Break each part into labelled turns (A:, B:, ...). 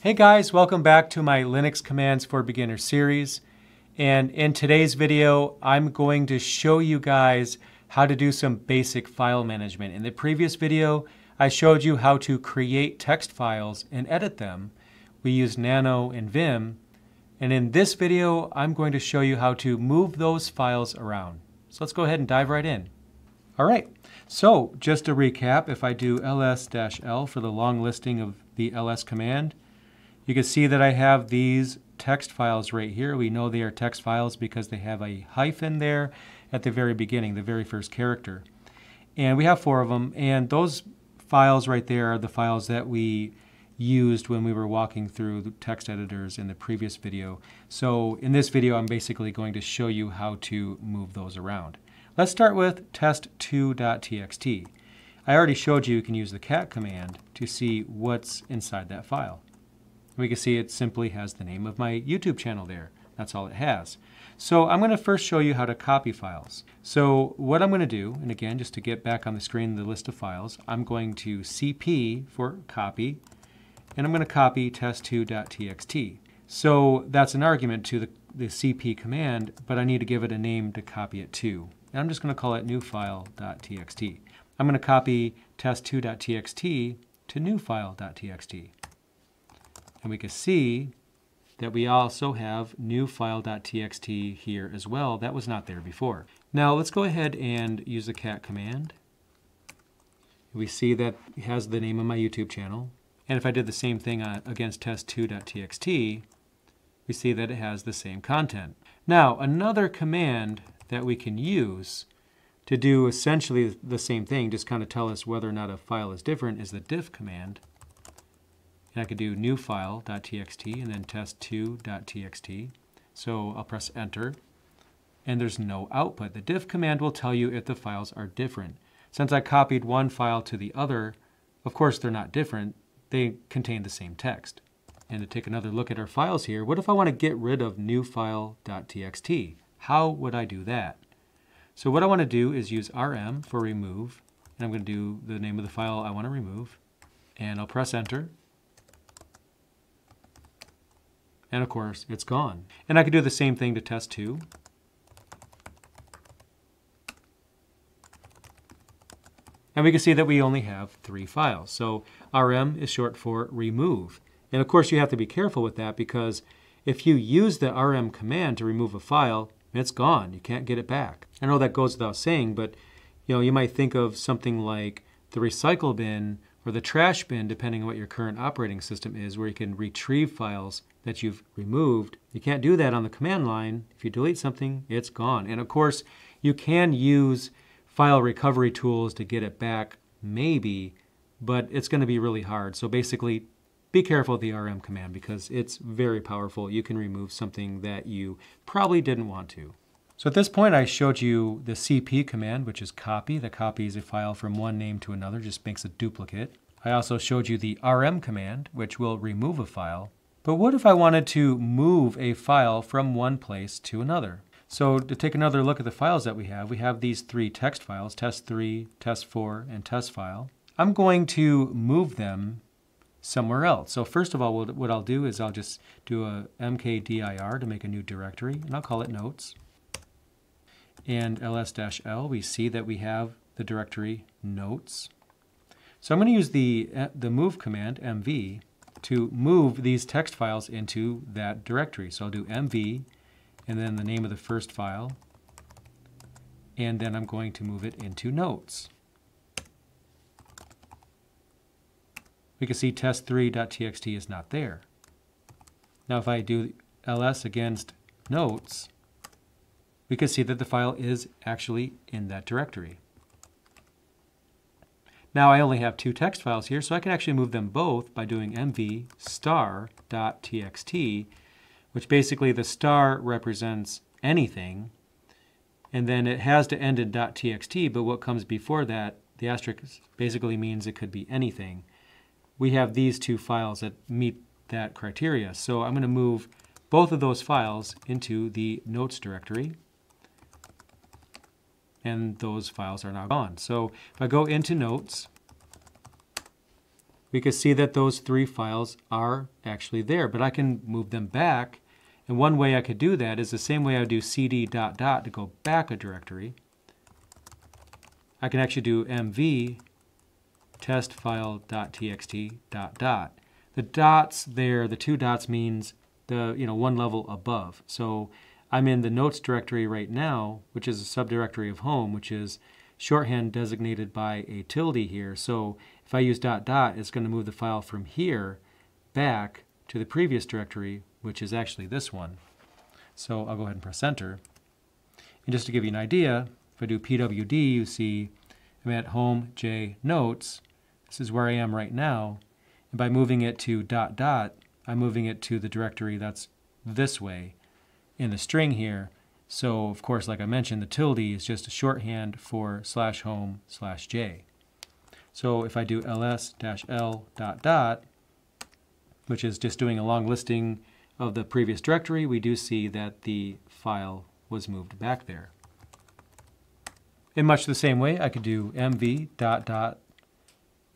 A: Hey guys, welcome back to my Linux Commands for Beginners series. And in today's video, I'm going to show you guys how to do some basic file management. In the previous video, I showed you how to create text files and edit them. We use Nano and Vim. And in this video, I'm going to show you how to move those files around. So let's go ahead and dive right in. All right, so just to recap, if I do ls-l for the long listing of the ls command, you can see that I have these text files right here. We know they are text files because they have a hyphen there at the very beginning, the very first character. And we have four of them, and those files right there are the files that we used when we were walking through the text editors in the previous video. So in this video, I'm basically going to show you how to move those around. Let's start with test2.txt. I already showed you you can use the cat command to see what's inside that file. We can see it simply has the name of my YouTube channel there. That's all it has. So I'm going to first show you how to copy files. So what I'm going to do, and again, just to get back on the screen the list of files, I'm going to cp for copy, and I'm going to copy test2.txt. So that's an argument to the, the cp command, but I need to give it a name to copy it to. And I'm just going to call it newfile.txt. I'm going to copy test2.txt to newfile.txt. And we can see that we also have new file.txt here as well. That was not there before. Now let's go ahead and use the cat command. We see that it has the name of my YouTube channel. And if I did the same thing uh, against test2.txt, we see that it has the same content. Now, another command that we can use to do essentially the same thing, just kind of tell us whether or not a file is different, is the diff command. And I could do new file.txt and then test2.txt. So I'll press enter and there's no output. The diff command will tell you if the files are different. Since I copied one file to the other, of course they're not different, they contain the same text. And to take another look at our files here, what if I want to get rid of newfile.txt? How would I do that? So what I want to do is use rm for remove, and I'm going to do the name of the file I want to remove, and I'll press enter, And of course, it's gone. And I could do the same thing to test 2. And we can see that we only have three files. So rm is short for remove. And of course, you have to be careful with that because if you use the rm command to remove a file, it's gone. You can't get it back. I know that goes without saying, but you know, you might think of something like the recycle bin or the trash bin, depending on what your current operating system is, where you can retrieve files that you've removed. You can't do that on the command line. If you delete something, it's gone. And of course, you can use file recovery tools to get it back, maybe, but it's going to be really hard. So basically, be careful with the rm command because it's very powerful. You can remove something that you probably didn't want to. So at this point, I showed you the cp command, which is copy. That copies a file from one name to another, just makes a duplicate. I also showed you the rm command, which will remove a file. But what if I wanted to move a file from one place to another? So to take another look at the files that we have, we have these three text files, test3, test4, and test file. I'm going to move them somewhere else. So first of all, what I'll do is I'll just do a mkdir to make a new directory, and I'll call it notes and ls-l, we see that we have the directory notes. So I'm going to use the, the move command, mv, to move these text files into that directory. So I'll do mv, and then the name of the first file, and then I'm going to move it into notes. We can see test3.txt is not there. Now if I do ls against notes, we can see that the file is actually in that directory. Now I only have two text files here, so I can actually move them both by doing mv star dot txt, which basically the star represents anything, and then it has to end in dot .txt, but what comes before that, the asterisk basically means it could be anything. We have these two files that meet that criteria, so I'm going to move both of those files into the notes directory and those files are now gone. So if I go into notes, we can see that those three files are actually there, but I can move them back. And one way I could do that is the same way I do cd dot dot to go back a directory. I can actually do mv test file dot txt dot dot. The dots there, the two dots means the you know one level above. So I'm in the notes directory right now, which is a subdirectory of home, which is shorthand designated by a tilde here. So if I use dot dot, it's going to move the file from here back to the previous directory, which is actually this one. So I'll go ahead and press enter. And just to give you an idea, if I do pwd, you see I'm at home j notes. This is where I am right now. And by moving it to dot dot, I'm moving it to the directory that's this way in the string here. So of course, like I mentioned, the tilde is just a shorthand for slash home slash j. So if I do ls dash l dot dot, which is just doing a long listing of the previous directory, we do see that the file was moved back there. In much the same way, I could do mv dot dot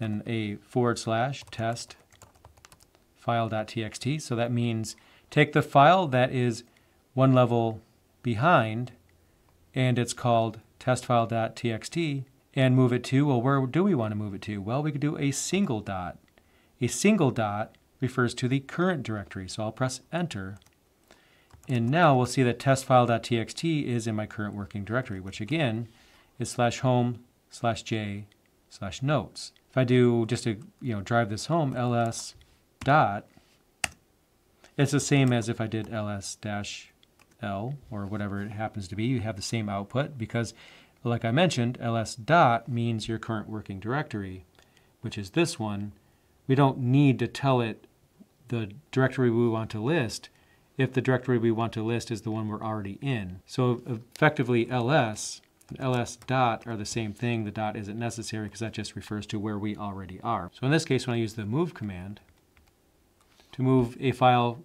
A: then a forward slash test file.txt. So that means take the file that is one level behind and it's called testfile.txt and move it to, well, where do we want to move it to? Well, we could do a single dot. A single dot refers to the current directory. So I'll press enter. And now we'll see that testfile.txt is in my current working directory, which again is slash home slash j slash notes. If I do just to you know drive this home, ls dot, it's the same as if I did ls dash L or whatever it happens to be. You have the same output because, like I mentioned, ls dot means your current working directory, which is this one. We don't need to tell it the directory we want to list if the directory we want to list is the one we're already in. So effectively ls and ls dot are the same thing. The dot isn't necessary because that just refers to where we already are. So in this case, when I use the move command to move a file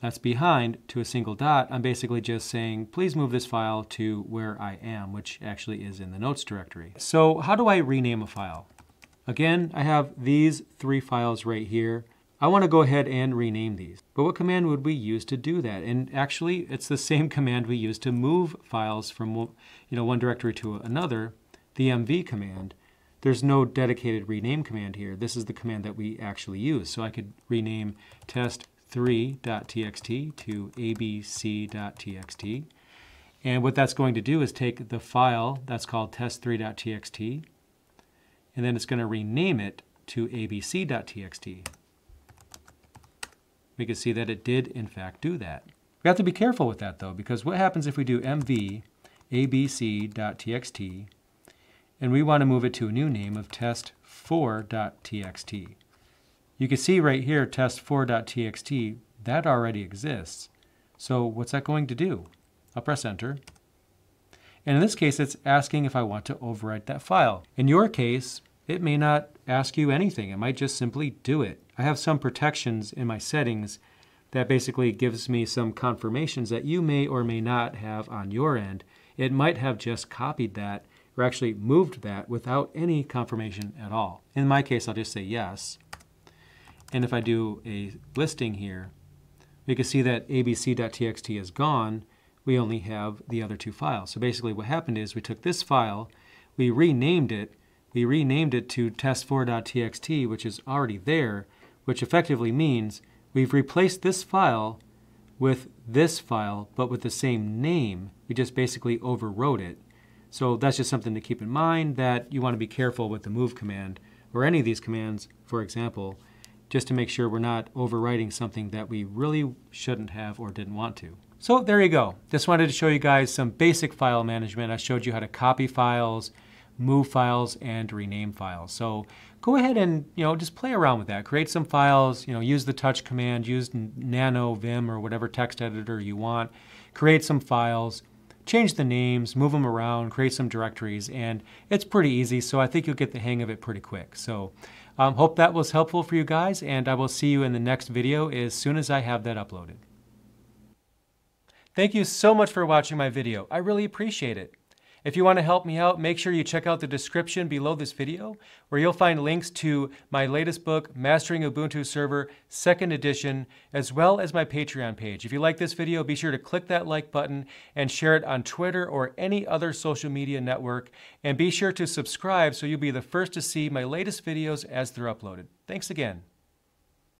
A: that's behind to a single dot, I'm basically just saying, please move this file to where I am, which actually is in the notes directory. So how do I rename a file? Again, I have these three files right here. I want to go ahead and rename these. But what command would we use to do that? And actually, it's the same command we use to move files from you know, one directory to another, the mv command. There's no dedicated rename command here. This is the command that we actually use. So I could rename test 3.txt to abc.txt. And what that's going to do is take the file that's called test3.txt, and then it's going to rename it to abc.txt. We can see that it did, in fact, do that. We have to be careful with that, though, because what happens if we do mv abc.txt, and we want to move it to a new name of test4.txt. You can see right here, test4.txt, that already exists. So what's that going to do? I'll press enter. And in this case, it's asking if I want to overwrite that file. In your case, it may not ask you anything. It might just simply do it. I have some protections in my settings that basically gives me some confirmations that you may or may not have on your end. It might have just copied that or actually moved that without any confirmation at all. In my case, I'll just say yes. And if I do a listing here, we can see that abc.txt is gone. We only have the other two files. So basically what happened is we took this file, we renamed it, we renamed it to test4.txt, which is already there, which effectively means we've replaced this file with this file, but with the same name. We just basically overwrote it. So that's just something to keep in mind that you want to be careful with the move command or any of these commands, for example, just to make sure we're not overwriting something that we really shouldn't have or didn't want to. So there you go. Just wanted to show you guys some basic file management. I showed you how to copy files, move files, and rename files. So go ahead and you know just play around with that. Create some files, you know, use the touch command, use Nano, Vim, or whatever text editor you want. Create some files, change the names, move them around, create some directories, and it's pretty easy, so I think you'll get the hang of it pretty quick. So um, hope that was helpful for you guys, and I will see you in the next video as soon as I have that uploaded. Thank you so much for watching my video. I really appreciate it. If you want to help me out, make sure you check out the description below this video, where you'll find links to my latest book, Mastering Ubuntu Server, second edition, as well as my Patreon page. If you like this video, be sure to click that like button and share it on Twitter or any other social media network. And be sure to subscribe so you'll be the first to see my latest videos as they're uploaded. Thanks again.